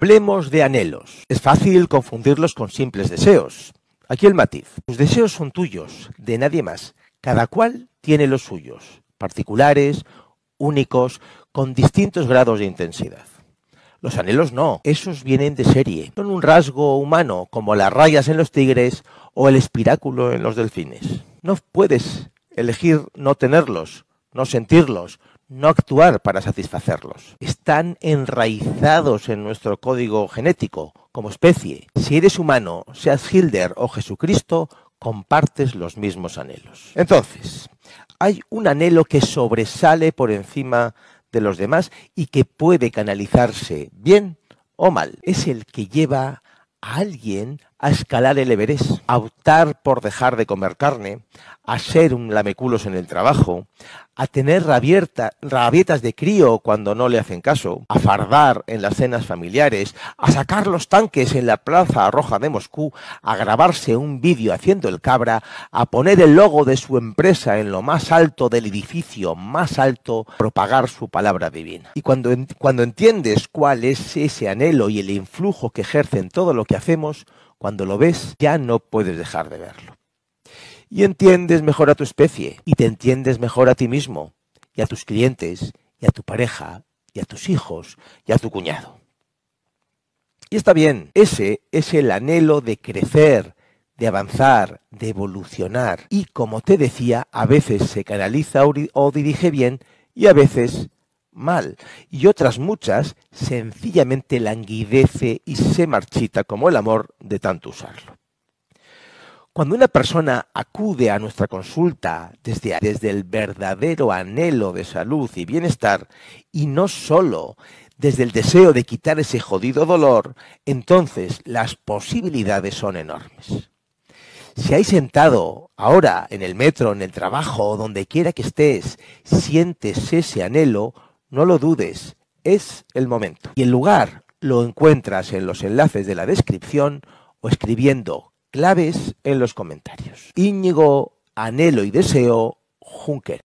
Hablemos de anhelos. Es fácil confundirlos con simples deseos. Aquí el matiz. Tus deseos son tuyos, de nadie más. Cada cual tiene los suyos, particulares, únicos, con distintos grados de intensidad. Los anhelos no, esos vienen de serie. Son un rasgo humano, como las rayas en los tigres o el espiráculo en los delfines. No puedes elegir no tenerlos, no sentirlos, no actuar para satisfacerlos. Están enraizados en nuestro código genético como especie. Si eres humano, seas Hilder o Jesucristo, compartes los mismos anhelos. Entonces, hay un anhelo que sobresale por encima de los demás y que puede canalizarse bien o mal. Es el que lleva a alguien a escalar el Everest, a optar por dejar de comer carne, a ser un lameculos en el trabajo, a tener rabietas de crío cuando no le hacen caso, a fardar en las cenas familiares, a sacar los tanques en la plaza roja de Moscú, a grabarse un vídeo haciendo el cabra, a poner el logo de su empresa en lo más alto del edificio más alto, propagar su palabra divina. Y cuando, cuando entiendes cuál es ese anhelo y el influjo que ejerce en todo lo que hacemos, cuando lo ves ya no puedes dejar de verlo y entiendes mejor a tu especie y te entiendes mejor a ti mismo y a tus clientes y a tu pareja y a tus hijos y a tu cuñado. Y está bien, ese es el anhelo de crecer, de avanzar, de evolucionar y como te decía, a veces se canaliza o dirige bien y a veces mal y otras muchas sencillamente languidece y se marchita como el amor de tanto usarlo. Cuando una persona acude a nuestra consulta desde, desde, el verdadero anhelo de salud y bienestar y no solo desde el deseo de quitar ese jodido dolor, entonces las posibilidades son enormes. Si hay sentado ahora en el metro, en el trabajo, donde quiera que estés, sientes ese anhelo, no lo dudes, es el momento. Y el lugar lo encuentras en los enlaces de la descripción o escribiendo claves en los comentarios. Íñigo, anhelo y deseo, Juncker.